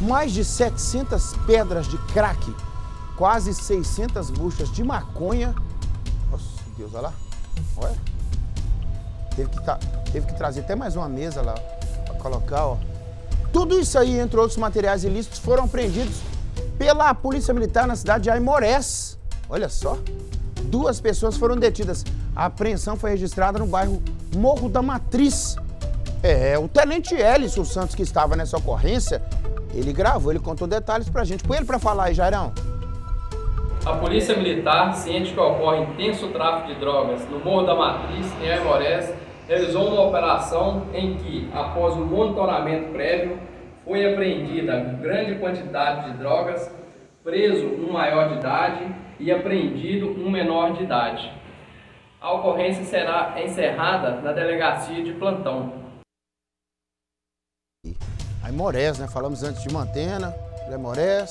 Mais de 700 pedras de crack, quase 600 buchas de maconha. Nossa, Deus, olha lá. Olha. Teve que, tá, teve que trazer até mais uma mesa lá para colocar, ó. Tudo isso aí, entre outros materiais ilícitos, foram apreendidos pela Polícia Militar na cidade de Aimorés. Olha só. Duas pessoas foram detidas. A apreensão foi registrada no bairro Morro da Matriz. É, o tenente Elisson Santos, que estava nessa ocorrência, ele gravou, ele contou detalhes pra gente. Põe ele pra falar aí, Jairão. A Polícia Militar, ciente que ocorre intenso tráfico de drogas no Morro da Matriz, em Aimorés, realizou uma operação em que, após o monitoramento prévio, foi apreendida grande quantidade de drogas, preso um maior de idade e apreendido um menor de idade. A ocorrência será encerrada na delegacia de plantão. Aimorés, né? Falamos antes de Mantena, Aimorés.